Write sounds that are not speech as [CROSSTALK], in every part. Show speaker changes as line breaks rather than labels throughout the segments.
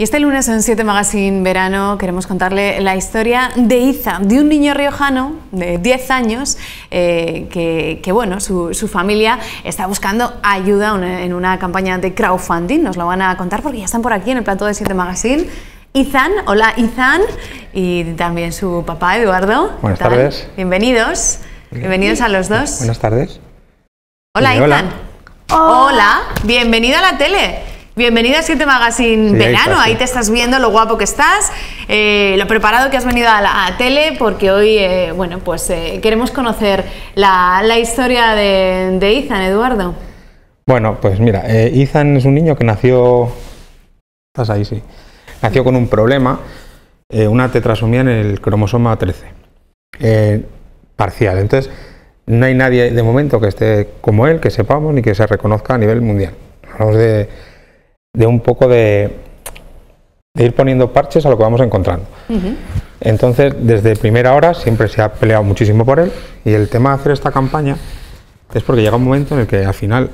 Y este lunes en 7 Magazine Verano queremos contarle la historia de Iza, de un niño riojano de 10 años eh, que, bueno, su, familia está buscando ayuda en una campaña de crowdfunding. Nos lo van a contar porque ya están por aquí en el plato de 7 Magazine. Izan, hola Izan, y también su papá Eduardo.
Buenas tardes.
Bienvenidos. Bienvenidos a los dos.
Buenas tardes.
Hola Izan. Hola, bienvenido a la tele. Bienvenida a 7 Magazine Verano, ahí, te estás viendo lo guapo que estás, eh, lo preparado que has venido a la tele, porque hoy, eh, bueno, pues eh, queremos conocer la, historia de, de, Ethan, Eduardo.
Bueno, pues mira, Ethan es un niño que nació, estás ahí, sí, nació con un problema, una tetrasomía en el cromosoma 13, parcial, entonces no hay nadie de momento que esté como él, que sepamos, ni que se reconozca a nivel mundial. Hablamos de de un poco de, ir poniendo parches a lo que vamos encontrando. Entonces, desde primera hora siempre se ha peleado muchísimo por él y el tema de hacer esta campaña es porque llega un momento en el que al final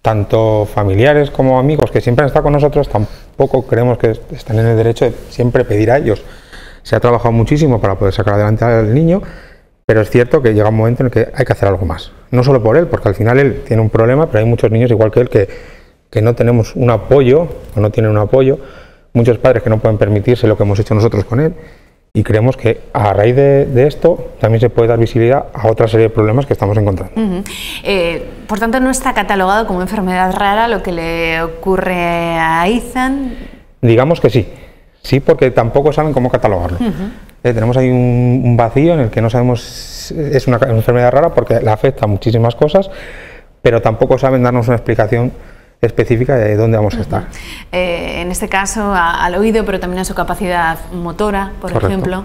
tanto familiares como amigos que siempre han estado con nosotros tampoco creemos que están en el derecho de siempre pedir a ellos. Se ha trabajado muchísimo para poder sacar adelante al niño, pero es cierto que llega un momento en el que hay que hacer algo más. No solo por él, porque al final él tiene un problema, pero hay muchos niños igual que él que que no tenemos un apoyo o no tienen un apoyo, muchos padres que no pueden permitirse lo que hemos hecho nosotros con él y creemos que a raíz de, esto también se puede dar visibilidad a otra serie de problemas que estamos encontrando.
Eh, por tanto, no está catalogado como enfermedad rara lo que le ocurre a Ethan.
Digamos que sí, sí, porque tampoco saben cómo catalogarlo. Eh, tenemos ahí un, un, vacío en el que no sabemos es una enfermedad rara porque le afecta a muchísimas cosas, pero tampoco saben darnos una explicación específica de dónde vamos a estar.
Eh, en este caso al oído, pero también a su capacidad motora, por ejemplo.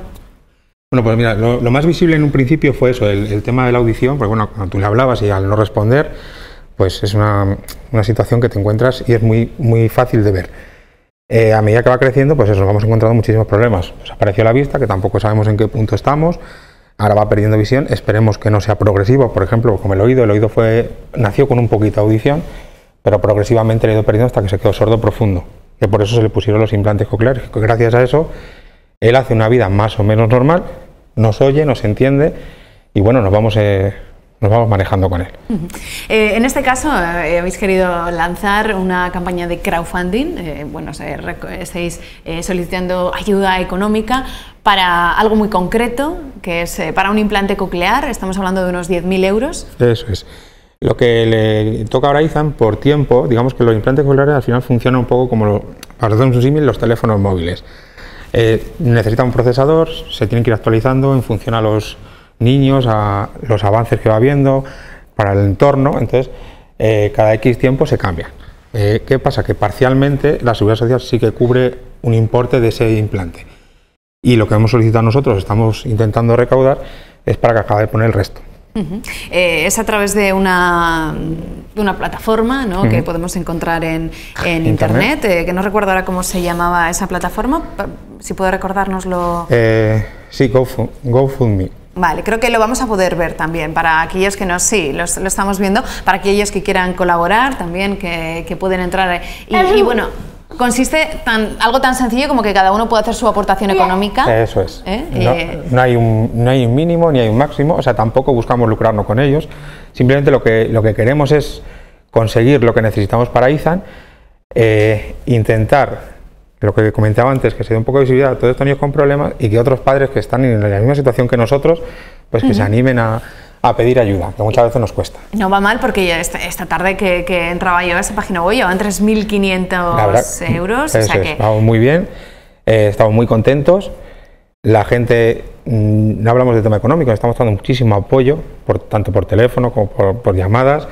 Bueno, pues mira, lo, más visible en un principio fue eso, el, tema de la audición, porque bueno, cuando tú le hablabas y al no responder, pues es una, situación que te encuentras y es muy, muy fácil de ver. Eh, a medida que va creciendo, pues eso, nos vamos encontrando muchísimos problemas. Pues apareció la vista, que tampoco sabemos en qué punto estamos, ahora va perdiendo visión, esperemos que no sea progresivo, por ejemplo, como el oído, el oído fue, nació con un poquito de audición, pero progresivamente le ha ido perdiendo hasta que se quedó sordo profundo. Que por eso se le pusieron los implantes cocleares. Gracias a eso, él hace una vida más o menos normal, nos oye, nos entiende y bueno, nos vamos, eh, nos vamos manejando con él.
Eh, en este caso, eh, habéis querido lanzar una campaña de crowdfunding. bueno, estáis solicitando ayuda económica para algo muy concreto, que es para un implante coclear. Estamos hablando de unos 10.000 euros.
Eso es. Lo que le toca ahora a Izan por tiempo, digamos que los implantes cocleares al final funcionan un poco como, para hacer un símil, los teléfonos móviles. Eh, necesita un procesador, se tienen que ir actualizando en función a los niños, a los avances que va viendo, para el entorno, entonces eh, cada X tiempo se cambia. Eh, ¿Qué pasa? Que parcialmente la Seguridad Social sí que cubre un importe de ese implante. Y lo que hemos solicitado nosotros, estamos intentando recaudar, es para que acabe de poner el resto.
Eh, es a través de una, una plataforma ¿no? que podemos encontrar en, en Internet, eh, que no recuerdo ahora cómo se llamaba esa plataforma, si puede recordárnoslo.
Eh, sí, GoFundMe.
Vale, creo que lo vamos a poder ver también para aquellos que no, sí, lo, estamos viendo, para aquellos que quieran colaborar también, que, que pueden entrar. y bueno, consiste tan, algo tan sencillo como que cada uno puede hacer su aportación económica.
Eso es. ¿Eh? Eh, no, hay un, no hay un mínimo ni hay un máximo, o sea, tampoco buscamos lucrarnos con ellos. Simplemente lo que, lo que queremos es conseguir lo que necesitamos para IZAN, eh, intentar, lo que comentaba antes, que se dé un poco de visibilidad a todos estos niños con problemas y que otros padres que están en la misma situación que nosotros, pues que se animen a a pedir ayuda, que muchas veces nos cuesta.
No va mal porque ya esta, tarde que, entraba yo a esa página web llevan 3.500 euros.
o sea que... Estamos muy bien, eh, estamos muy contentos. La gente, mm, no hablamos de tema económico, estamos dando muchísimo apoyo, por, tanto por teléfono como por llamadas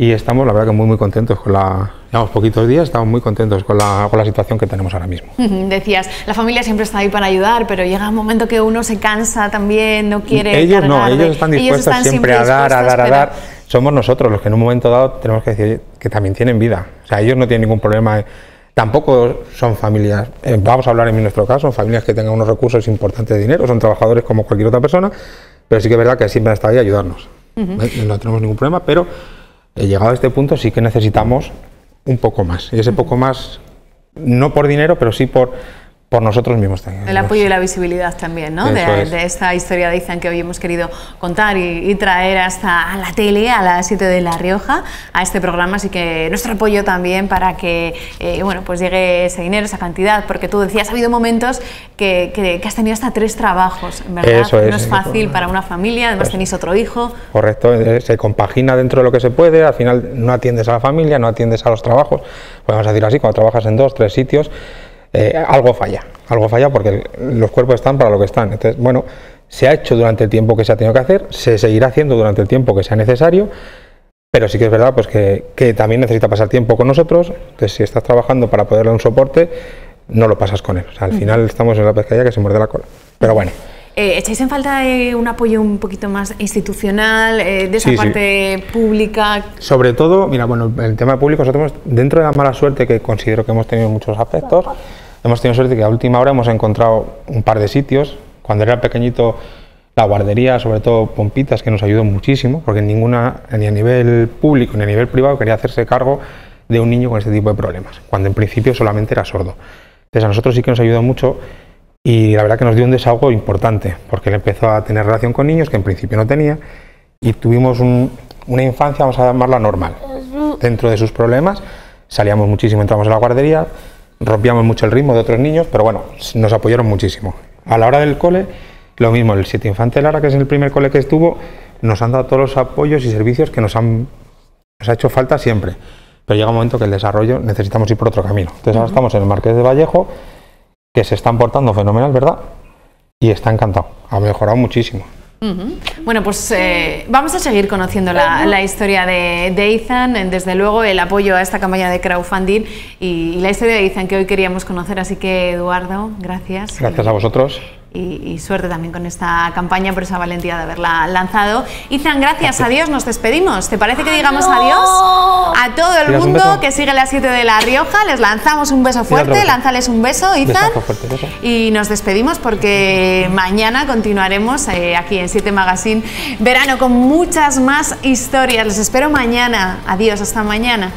y estamos, la verdad, que muy, muy contentos con la. Llevamos poquitos días, estamos muy contentos con la, con la situación que tenemos ahora mismo.
Decías, la familia siempre está ahí para ayudar, pero llega un momento que uno se cansa también, no quiere.
Ellos no, ellos están dispuestos siempre a dar, a dar, a dar. Somos nosotros los que en un momento dado tenemos que decir que también tienen vida. O sea, ellos no tienen ningún problema. Tampoco son familias, eh, vamos a hablar en nuestro caso, son familias que tengan unos recursos importantes de dinero, son trabajadores como cualquier otra persona, pero sí que es verdad que siempre han estado ahí a ayudarnos. No tenemos ningún problema, pero llegado a este punto sí que necesitamos un poco más. Y ese poco más no por dinero, pero sí por, por nosotros mismos también.
El apoyo y la visibilidad también, ¿no? De, de, esta historia de Izan que hoy hemos querido contar y, traer hasta a la tele, a las 7 de La Rioja, a este programa. Así que nuestro apoyo también para que, eh, bueno, pues llegue ese dinero, esa cantidad, porque tú decías, ha habido momentos que, que, has tenido hasta tres trabajos, ¿verdad?
Eso es,
no es fácil para una familia, además tenéis otro hijo.
Correcto, eh, se compagina dentro de lo que se puede, al final no atiendes a la familia, no atiendes a los trabajos, podemos decirlo así, cuando trabajas en dos, tres sitios, eh, algo falla, algo falla porque los cuerpos están para lo que están. Entonces, bueno, se ha hecho durante el tiempo que se ha tenido que hacer, se seguirá haciendo durante el tiempo que sea necesario, pero sí que es verdad pues que, también necesita pasar tiempo con nosotros, entonces si estás trabajando para poder dar un soporte, no lo pasas con él. al final estamos en la pescadilla que se muerde la cola. Pero bueno.
Eh, ¿Echáis en falta eh, un apoyo un poquito más institucional, de esa parte pública?
Sobre todo, mira, bueno, el tema público, nosotros dentro de la mala suerte que considero que hemos tenido en muchos aspectos, Hemos tenido suerte que a última hora hemos encontrado un par de sitios. Cuando era pequeñito, la guardería, sobre todo Pompitas, que nos ayudó muchísimo, porque ninguna, ni a nivel público ni a nivel privado, quería hacerse cargo de un niño con este tipo de problemas, cuando en principio solamente era sordo. Entonces a nosotros sí que nos ayudó mucho y la verdad que nos dio un desahogo importante, porque él empezó a tener relación con niños que en principio no tenía y tuvimos una infancia, vamos a llamarla normal. Dentro de sus problemas salíamos muchísimo, entramos a la guardería, rompíamos mucho el ritmo de otros niños, pero bueno, nos apoyaron muchísimo. A la hora del cole, lo mismo, el Siete Infante Lara, que es el primer cole que estuvo, nos han dado todos los apoyos y servicios que nos han nos ha hecho falta siempre. Pero llega un momento que el desarrollo necesitamos ir por otro camino. Entonces ahora estamos en el Marqués de Vallejo, que se están portando fenomenal, ¿verdad? Y está encantado, ha mejorado muchísimo.
Bueno, pues eh, vamos a seguir conociendo la, historia de, Ethan, desde luego el apoyo a esta campaña de crowdfunding y, y, la historia de Ethan que hoy queríamos conocer. Así que, Eduardo, gracias.
Gracias a vosotros
y, suerte también con esta campaña por esa valentía de haberla lanzado. Izan, gracias, adiós, nos despedimos. ¿Te parece que digamos adiós a todo el mundo que sigue las 7 de La Rioja? Les lanzamos un beso fuerte, lánzales un beso, Izan. Y nos despedimos porque [LAUGHS] mañana continuaremos eh, aquí en 7 Magazine Verano con muchas más historias. Les espero mañana. Adiós, hasta mañana.